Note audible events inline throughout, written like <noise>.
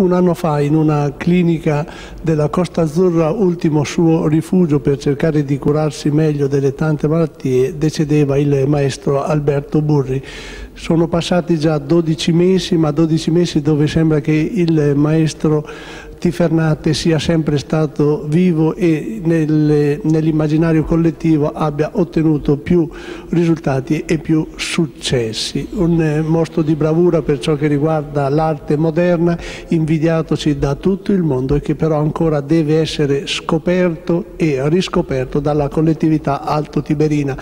Un anno fa in una clinica della Costa Azzurra, ultimo suo rifugio per cercare di curarsi meglio delle tante malattie, decedeva il maestro Alberto Burri. Sono passati già 12 mesi, ma 12 mesi dove sembra che il maestro Tifernate sia sempre stato vivo e nel, nell'immaginario collettivo abbia ottenuto più risultati e più successi. Un eh, mostro di bravura per ciò che riguarda l'arte moderna, invidiatoci da tutto il mondo e che però ancora deve essere scoperto e riscoperto dalla collettività alto-tiberina.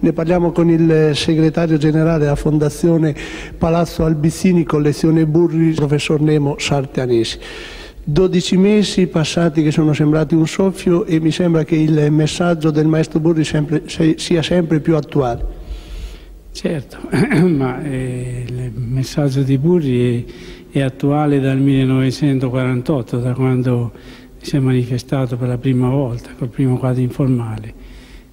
Ne parliamo con il segretario generale della Fondazione Palazzo Albizini, collezione Burri, professor Nemo Sartianesi. 12 mesi passati che sono sembrati un soffio e mi sembra che il messaggio del maestro Burri sempre, sia sempre più attuale. Certo, <coughs> ma eh, il messaggio di Burri è, è, attuale dal 1948, da quando si è manifestato per la prima volta, col primo quadro informale.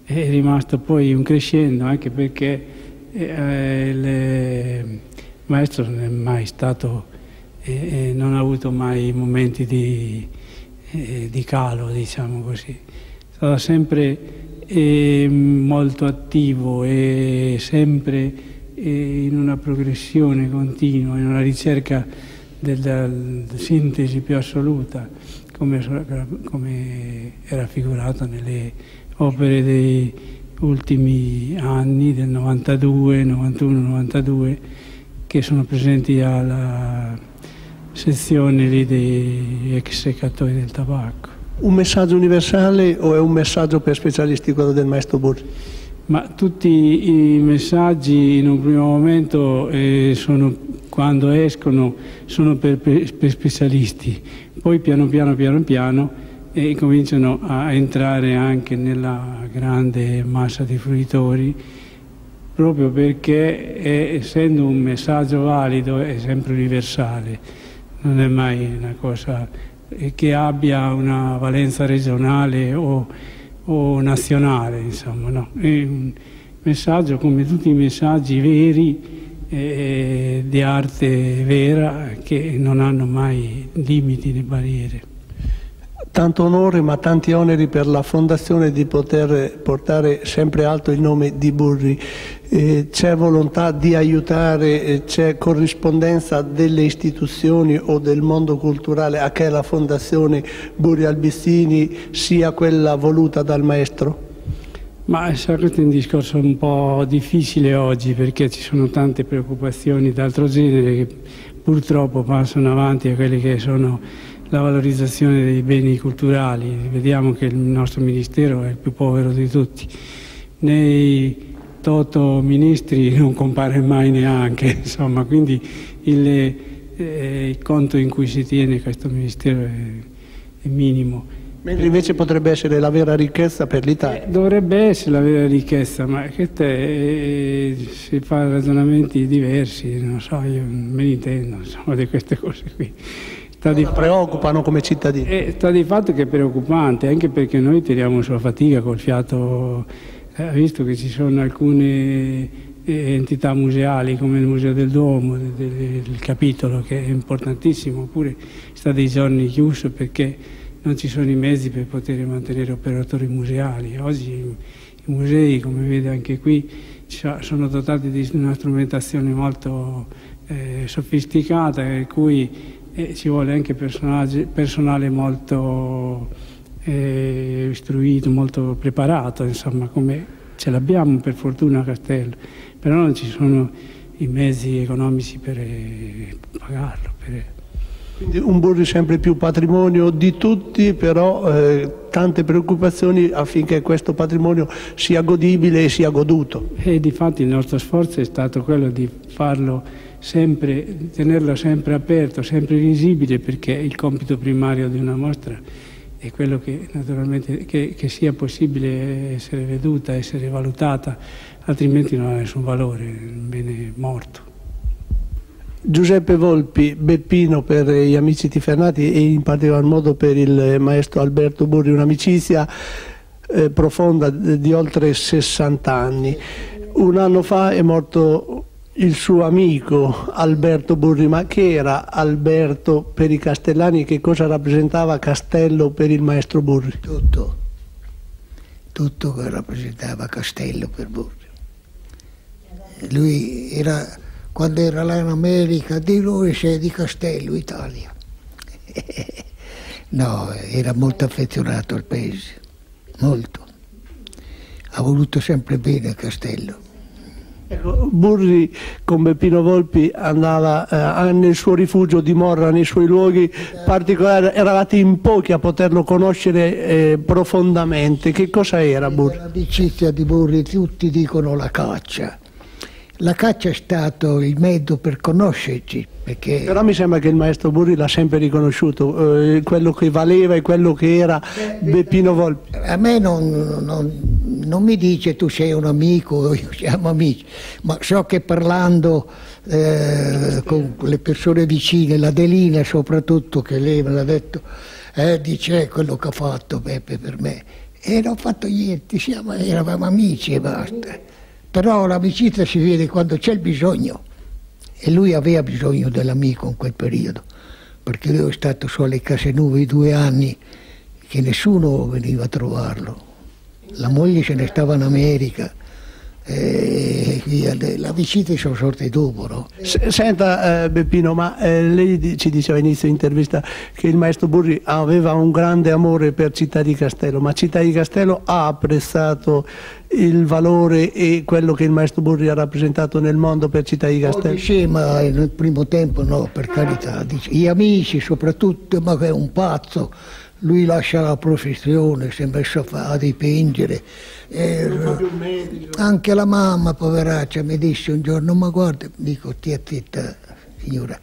È rimasto poi un crescendo anche perché eh, il maestro non è mai stato e, e non ha avuto mai momenti di, eh, di calo, diciamo così. È sempre eh, molto attivo e sempre eh, in una progressione continua, in una ricerca della, della sintesi più assoluta, come, come era figurato nelle opere dei ultimi anni, del 92, 91, 92, che sono presenti alla sezione lì dei ex seccatori del tabacco. Un messaggio universale o è un messaggio per specialisti quello del maestro Burri? Ma tutti i messaggi in un primo momento eh, sono, quando escono sono per, per, specialisti, poi piano piano piano piano eh, cominciano a entrare anche nella grande massa di fruitori proprio perché eh, essendo un messaggio valido è sempre universale non è mai una cosa che abbia una valenza regionale o, o nazionale, insomma, no. È un messaggio come tutti i messaggi veri eh, di arte vera che non hanno mai limiti né barriere. Tanto onore ma tanti oneri per la fondazione di poter portare sempre alto il nome di Burri. Eh, c'è volontà di aiutare, eh, c'è corrispondenza delle istituzioni o del mondo culturale a che la fondazione Burri Albissini sia quella voluta dal maestro? Ma questo è un discorso un po' difficile oggi perché ci sono tante preoccupazioni d'altro genere che purtroppo passano avanti a quelle che sono la valorizzazione dei beni culturali. Vediamo che il nostro Ministero è il più povero di tutti. Nei toto ministri non compare mai neanche, <laughs> insomma, quindi il, eh, il conto in cui si tiene questo Ministero è, è minimo. Mentre invece potrebbe essere la vera ricchezza per l'Italia. Eh, dovrebbe essere la vera ricchezza, ma che te, eh, si fa ragionamenti diversi, non so, io me ne intendo insomma, di queste cose qui. Sta di preoccupano come cittadini. Eh, sta di fatto che è preoccupante, anche perché noi tiriamo sulla fatica col fiato, eh, visto che ci sono alcune eh, entità museali come il Museo del Duomo, del, del capitolo che è importantissimo, oppure sta dei giorni chiuso perché non ci sono i mezzi per poter mantenere operatori museali. Oggi i musei, come vede anche qui, sono dotati di una strumentazione molto eh, sofisticata, per cui e ci vuole anche personale molto eh, istruito, molto preparato, insomma, come ce l'abbiamo per fortuna a Castello, però non ci sono i mezzi economici per eh, pagarlo. Per... Quindi un Burri sempre più patrimonio di tutti, però eh, tante preoccupazioni affinché questo patrimonio sia godibile e sia goduto. E di fatto il nostro sforzo è stato quello di farlo sempre, tenerlo sempre aperto, sempre visibile, perché il compito primario di una mostra è quello che naturalmente che, che sia possibile essere veduta, essere valutata, altrimenti non ha nessun valore, è un bene morto. Giuseppe Volpi, Beppino per gli amici tifernati e in particolar modo per il maestro Alberto Burri, un'amicizia eh, profonda di oltre 60 anni. Un anno fa è morto il suo amico Alberto Burri, ma che era Alberto per i castellani e che cosa rappresentava Castello per il maestro Burri? Tutto, tutto che rappresentava Castello per Burri. Lui era, quando era là in America, di lui sei di Castello, Italia. <laughs> no, era molto affezionato al paese, molto. Ha voluto sempre bene Castello. Ecco, Burri con Beppino Volpi andava eh, nel suo rifugio di Morra, nei suoi luoghi particolari, eravate in pochi a poterlo conoscere eh, profondamente. Che cosa era Burri? L'amicizia di Burri, tutti dicono la caccia. La caccia è stato il mezzo per conoscerci. Perché... Però mi sembra che il maestro Burri l'ha sempre riconosciuto, eh, quello che valeva e quello che era Beppino Volpi. A me non, non, non, mi dice tu sei un amico, <laughs> io siamo amici, ma so che parlando eh, con le persone vicine, l'Adelina soprattutto, che lei me l'ha detto, eh, dice quello che ha fatto Beppe per me. E non ho fatto niente, siamo, eravamo amici e basta però l'amicizia si vede quando c'è il bisogno. E lui aveva bisogno dell'amico in quel periodo perché lui è stato su alle case nuove due anni che nessuno veniva a trovarlo. La moglie se ne stava in America e la visita sono sorte dopo. No? Senta eh, Beppino, ma eh, lei ci diceva all'inizio dell'intervista che il maestro Burri aveva un grande amore per Città di Castello, ma Città di Castello ha apprezzato il valore e quello che il maestro Burri ha rappresentato nel mondo per Città di Castello? Sì, ma nel primo tempo no, per carità. Gli amici soprattutto, ma che è un pazzo lui lascia la professione, si è messo a dipingere. Eh, anche la mamma, poveraccia, mi disse un giorno, ma guarda, dico, stia zitta signora,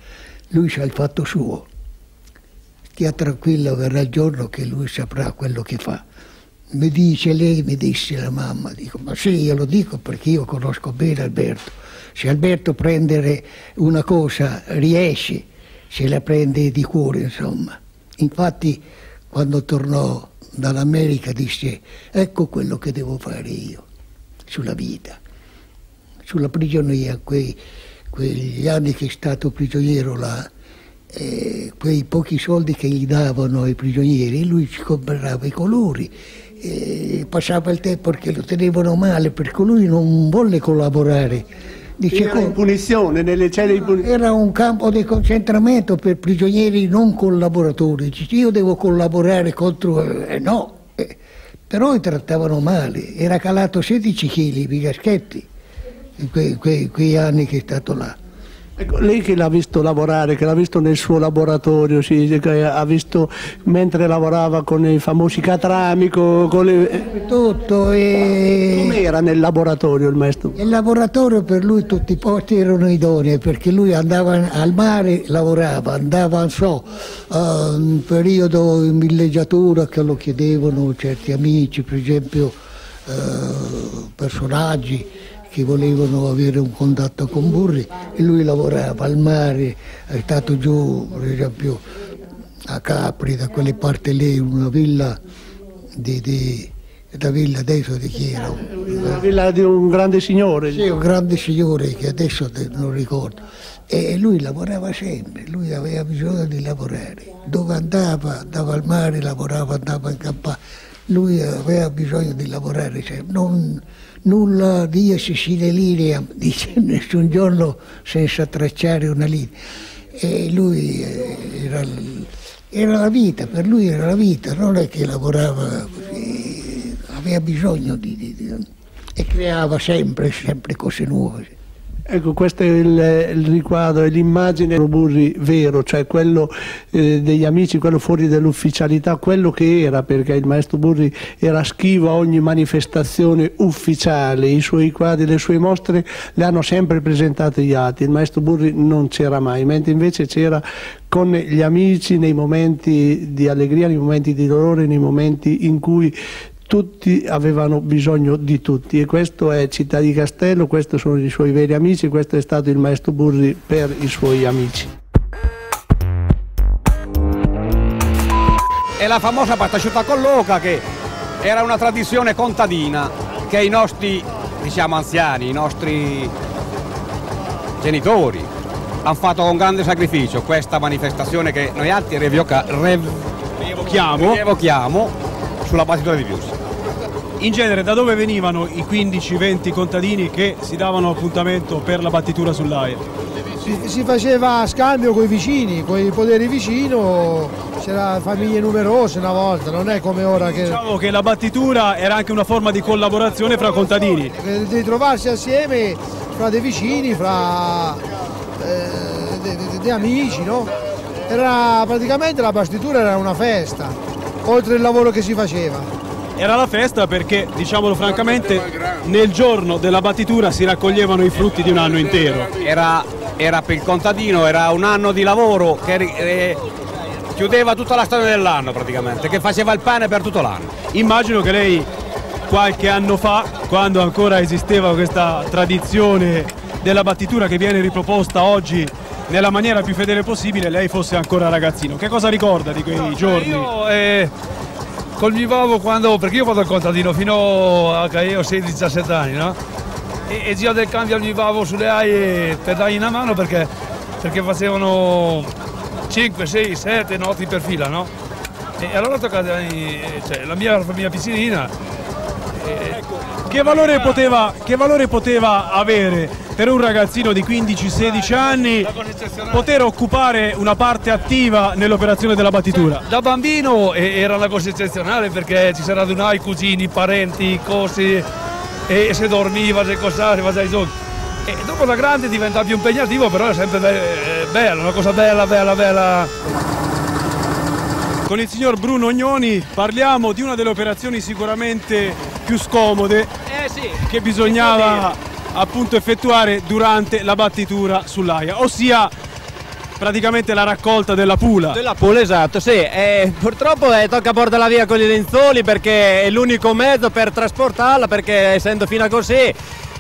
lui sa il fatto suo, stia tranquilla, verrà il giorno che lui saprà quello che fa. Mi dice lei, mi disse la mamma, dico, ma sì, io lo dico perché io conosco bene Alberto. Se Alberto prendere una cosa riesce, se la prende di cuore, insomma. Infatti quando tornò dall'America disse ecco quello che devo fare io sulla vita, sulla prigionia, quei, quegli anni che è stato prigioniero là, eh, quei pochi soldi che gli davano ai prigionieri, lui ci comprava i colori, eh, passava il tempo perché lo tenevano male, perché lui non volle collaborare Dice, era in punizione, nelle celle di punizione. Era un campo di concentramento per prigionieri non collaboratori. Dice, io devo collaborare contro... Eh, no, eh, però li trattavano male. Era calato 16 kg i Pigaschetti in quei, quei, quei anni che è stato là. Ecco, lei che l'ha visto lavorare, che l'ha visto nel suo laboratorio, sì, ha visto mentre lavorava con i famosi catrami, con, le... Tutto. E... Come era nel laboratorio il maestro? Il laboratorio per lui tutti i posti erano idonei perché lui andava al mare, lavorava, andava, non so, a un periodo in villeggiatura che lo chiedevano certi amici, per esempio eh, personaggi che volevano avere un contatto con Burri e lui lavorava al mare, è stato giù per esempio a Capri, da quelle parti lì, una villa di, di la villa adesso di chi era? La villa di un grande signore. Sì, un grande signore che adesso non ricordo. E lui lavorava sempre, lui aveva bisogno di lavorare. Dove andava, andava al mare, lavorava, andava in campagna. Lui aveva bisogno di lavorare sempre. Non, nulla di Cecilia Liria, <laughs> dice nessun giorno senza tracciare una linea. E lui eh, era, era, la vita, per lui era la vita, non è che lavorava aveva bisogno di, di, di e creava sempre, sempre cose nuove. Ecco, questo è il, il riquadro, è l'immagine Burri vero, cioè quello eh, degli amici, quello fuori dall'ufficialità, quello che era, perché il maestro Burri era schivo a ogni manifestazione ufficiale, i suoi quadri, le sue mostre le hanno sempre presentate gli altri, il maestro Burri non c'era mai, mentre invece c'era con gli amici nei momenti di allegria, nei momenti di dolore, nei momenti in cui tutti avevano bisogno di tutti e questo è Città di Castello, questi sono i suoi veri amici, questo è stato il maestro Burri per i suoi amici. È la famosa pastasciutta con l'oca che era una tradizione contadina che i nostri diciamo anziani, i nostri genitori, hanno fatto con grande sacrificio questa manifestazione che noi altri revioca, rev, Rievochiamo. rievochiamo sulla battitura di Pius. In genere da dove venivano i 15-20 contadini che si davano appuntamento per la battitura sull'aia? Si, faceva scambio con i vicini, con i poderi vicino, c'era famiglie numerose una volta, non è come ora che Diciamo che la battitura era anche una forma di collaborazione fra contadini. eh, di trovarsi assieme fra dei vicini, fra eh, dei, dei- dei amici, no? Era praticamente la bastitura era una festa, oltre il lavoro che si faceva. Era la festa perché, diciamolo francamente, nel giorno della battitura si raccoglievano i frutti di un anno intero. Era, era per il contadino, era un anno di lavoro che eh, chiudeva tutta la stagione dell'anno praticamente, che faceva il pane per tutto l'anno. Immagino che lei qualche anno fa, quando ancora esisteva questa tradizione della battitura che viene riproposta oggi nella maniera più fedele possibile, lei fosse ancora ragazzino. Che cosa ricorda di quei giorni? Io eh, coltivavo quando, perché io vado al contadino fino a che ho 16-17 anni, no? E, e già del cambio coltivavo sulle aie per dargli una mano perché, perché facevano 5, 6, 7 notti per fila, no? E allora toccava cioè, la mia, la mia. Che valore, poteva, che valore poteva avere per un ragazzino di 15-16 anni poter occupare una parte attiva nell'operazione della battitura? Da bambino era una cosa eccezionale perché ci si radunava i cugini, i parenti, cose, e si dormiva, si cosava, si faceva i giochi. E dopo da grande diventa più impegnativo, però è sempre be- eh, bello, una cosa bella, bella, bella. Con il signor Bruno Ognoni parliamo di una delle operazioni sicuramente più scomode che bisognava appunto effettuare durante la battitura sull'aia, ossia praticamente la raccolta della pula. Della pool, esatto, sì. Eh, purtroppo eh, tocca portarla via con i lenzuoli perché è l'unico mezzo per trasportarla perché essendo fino così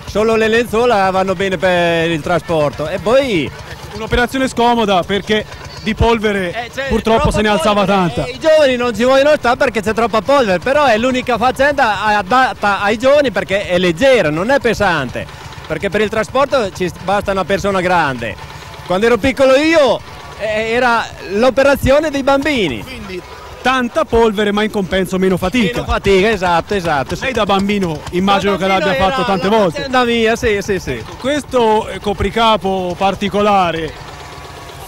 solo le lenzuola vanno bene per il trasporto. E poi Un'operazione scomoda perché di polvere eh, c'è purtroppo se ne alzava polvere, tanta. I giovani non ci vogliono stare perché c'è troppa polvere, però è l'unica faccenda adatta ai giovani perché è leggera, non è pesante. Perché per il trasporto ci basta una persona grande. Quando ero piccolo io eh, era l'operazione dei bambini. Quindi tanta polvere ma in compenso meno fatica. Meno fatica, esatto, esatto. sì. Lei da bambino immagino Da che l'abbia fatto tante volte. faccenda mia, sì, sì, sì. Questo eh, copricapo particolare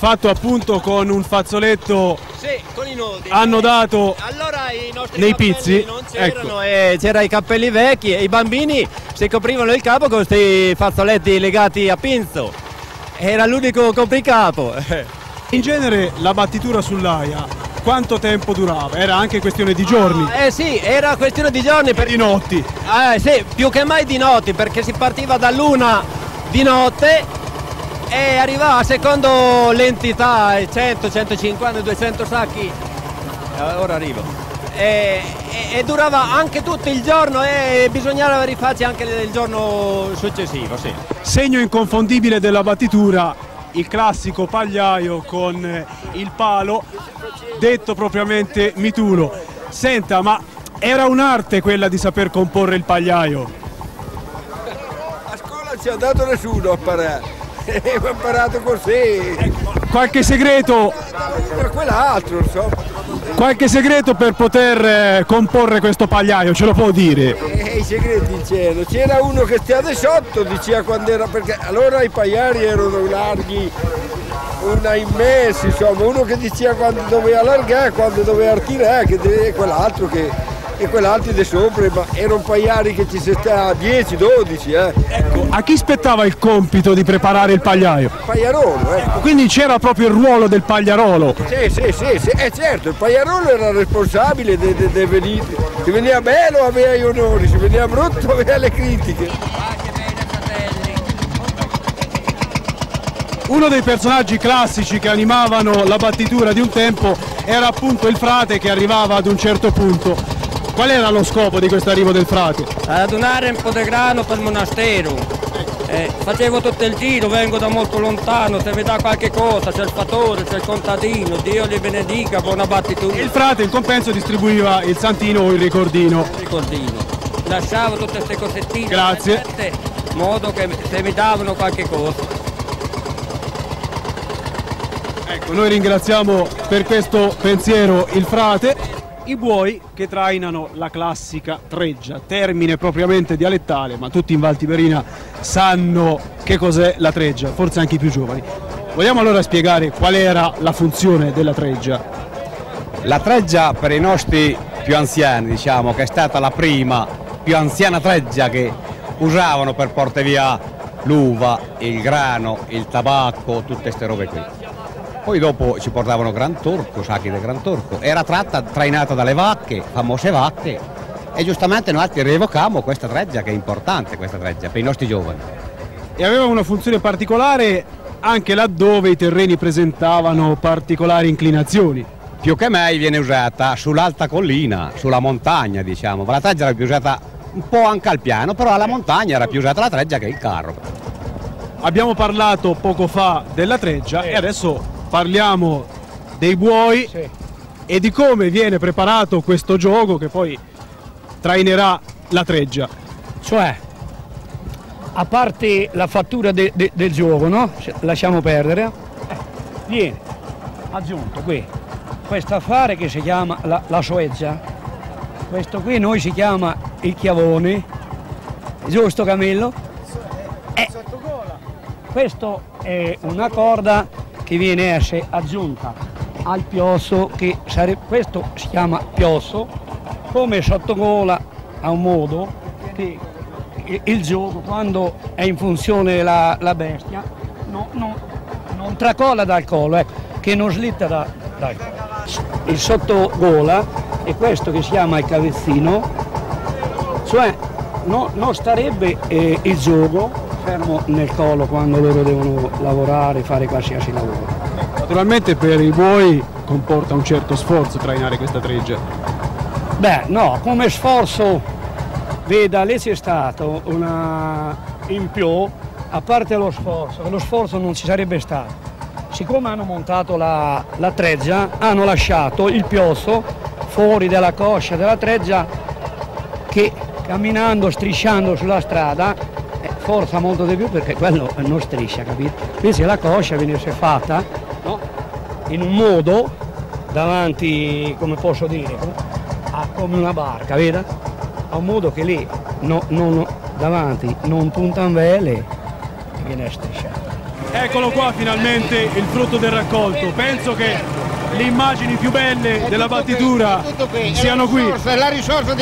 fatto appunto con un fazzoletto Sì, con i nodi. hanno dato Allora i nostri Nei pizzi? non c'erano Ecco. e c'era i cappelli vecchi e i bambini si coprivano il capo con questi fazzoletti legati a pinzo. Era l'unico copricapo. <laughs> in genere la battitura sull'aia quanto tempo durava? Era anche questione di giorni, Eh sì, era questione di giorni per di notti. Eh sì, più che mai di notte, perché si partiva da luna di notte e arrivava secondo l'entità, 100, 150, 200 sacchi. Eh, Ora arrivo. E, e- e durava anche tutto il giorno e bisognava rifarci anche il giorno successivo, sì. Segno inconfondibile della battitura, il classico pagliaio con il palo, detto propriamente mitulo. Senta, ma era un'arte quella di saper comporre il pagliaio? A scuola ci ha dato nessuno a imparare. Ho imparato così. Qualche segreto, Per quell'altro, insomma. qualche segreto per poter eh, comporre questo pagliaio, ce lo può dire? E i segreti in cielo. C'era uno che stava sotto, diceva quando era. Perché allora i pagliari erano larghi, una immensi, insomma, uno che diceva quando doveva allargare, quando doveva tirare, che e quell'altro che. E quell'altro di sopra, ma erano pagliari che ci si sta a 10, 12, eh. Ecco, a chi spettava il compito di preparare il pagliaio? Pagliarolo, ecco. Quindi c'era proprio il ruolo del pagliarolo. Sì, sì, sì, sì, eh certo, il pagliarolo era responsabile de veniti. Se veniva bello aveva gli onori, se veniva brutto aveva le critiche. Uno dei personaggi classici che animavano la battitura di un tempo era appunto il frate che arrivava ad un certo punto. Qual era lo scopo di questo arrivo del frate? Radunare un po' di grano per il monastero. Eh, facevo tutto il giro, vengo da molto lontano, se vi dà qualche cosa, c'è il fattore, c'è il contadino, Dio li benedica, buona battitura. Il frate in compenso distribuiva il santino o il ricordino. ricordino. Lasciavo tutte queste cosettine Grazie. in modo che se mi davano qualche cosa. Ecco, noi ringraziamo per questo pensiero il frate. I buoi che trainano la classica treggia, termine propriamente dialettale, ma tutti in Valtiberina sanno che cos'è la treggia, forse anche i più giovani. Vogliamo allora spiegare qual era la funzione della treggia? La treggia per i nostri più anziani, diciamo, che è stata la prima più anziana treggia che usavano per portare via l'uva, il grano, il tabacco, tutte queste robe qui. Poi dopo ci portavano Gran Torco, sacchi del Gran Torco. Era tratta, trainata dalle vacche, famose vacche, e giustamente noi altri rievocammo questa treggia che è importante, questa treggia, per i nostri giovani. E aveva una funzione particolare anche laddove i terreni presentavano particolari inclinazioni. Più che mai viene usata sull'alta collina, sulla montagna diciamo, la treggia era più usata un po' anche al piano, però alla montagna era più usata la treggia che il carro. Abbiamo parlato poco fa della treggia e adesso parliamo dei buoi e di come viene preparato questo gioco che poi trainerà la treggia. Cioè, a parte la fattura de- de- del gioco, no? Lasciamo perdere. Eh, viene aggiunto qui questo affare che si chiama la, la soeggia. Questo qui noi si chiama il chiavone. Giusto Camillo? Eh, questo è una corda che viene essere aggiunta al piosso che sarebbe, questo si chiama piosso come sottogola a un modo che il gioco quando è in funzione la, la bestia no, no, non tracolla dal collo ecco, che non slitta da, dal collo. Il sottogola è questo che si chiama il cavezzino cioè no, non starebbe eh, il gioco fermo nel collo quando loro devono lavorare, fare qualsiasi lavoro. Naturalmente per i buoi comporta un certo sforzo trainare questa treggia. Beh, no, come sforzo, veda, lì c'è stato una in più, a parte lo sforzo, lo sforzo non ci sarebbe stato. Siccome hanno montato la, la treggia, hanno lasciato il piosso fuori dalla coscia della treggia che camminando, strisciando sulla strada, forza molto di più perché quello non striscia, capito? Invece la coscia venisse fatta no? in un modo davanti, come posso dire, a, come una barca, veda? A un modo che lì no, no, davanti non puntano vele e viene strisciata. Eccolo qua finalmente il frutto del raccolto. Penso che le immagini più belle della battitura qui, siano qui. È la risorsa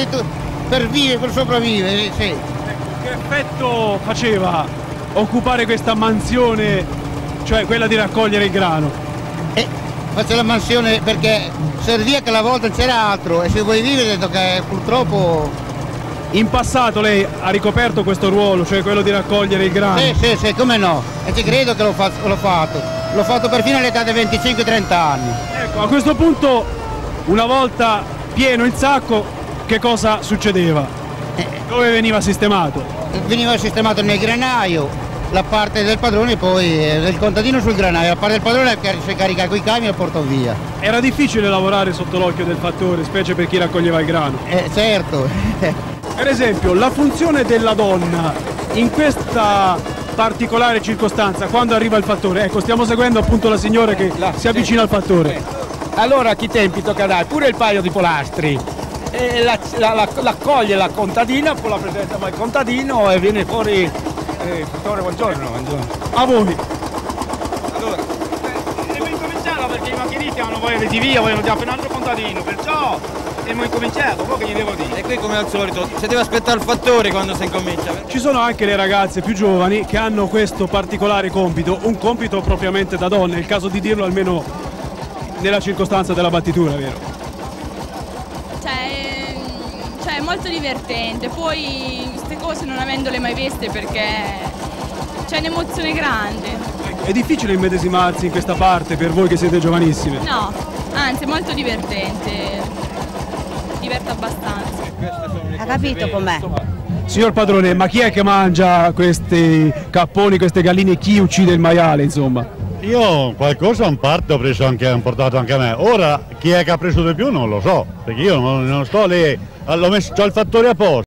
per vivere, per sopravvivere, sì effetto faceva occupare questa mansione, cioè quella di raccogliere il grano? Eh, faccio la mansione perché serviva che la volta c'era altro e se vuoi vivere detto che purtroppo... In passato lei ha ricoperto questo ruolo, cioè quello di raccogliere il grano? Sì, sì, sì, come no? E ci credo che l'ho, fatto. L'ho fatto, l'ho fatto perfino all'età di 25-30 anni. Ecco, a questo punto, una volta pieno il sacco, che cosa succedeva? Eh. Dove veniva sistemato? Veniva sistemato nel granaio, la parte del padrone poi eh, del contadino sul granaio, la parte del padrone si carica con i camion e porta via. Era difficile lavorare sotto l'occhio del fattore, specie per chi raccoglieva il grano. Eh, certo. per esempio, la funzione della donna in questa particolare circostanza, quando arriva il fattore, ecco, stiamo seguendo appunto la signora che la, si avvicina sì. al fattore. Allora a chi tempi tocca dare pure il paio di polastri e la, la, la, la contadina, poi la presenta al contadino e viene fuori. Eh, fattore, buongiorno, buongiorno. A voi. Allora, eh, devo incominciare perché i macchinisti hanno voglia di via, vogliono già appena un altro contadino, perciò abbiamo incominciato, poi che gli devo dire? E qui come al solito, si deve aspettare il fattore quando si incomincia. Ci sono anche le ragazze più giovani che hanno questo particolare compito, un compito propriamente da donne, è il caso di dirlo almeno nella circostanza della battitura, vero? Molto divertente, poi queste cose non avendole mai viste perché c'è un'emozione grande. È difficile immedesimarsi in questa parte per voi che siete giovanissime? No, anzi è molto divertente, diverte abbastanza. Ha capito com'è? Signor padrone, ma chi è che mangia questi capponi, queste galline, chi uccide il maiale insomma? Io qualcosa in parte ho preso anche, ho portato anche a me. Ora chi è che ha preso di più non lo so, perché io non, non sto lì, l'ho messo già il fattore a posto.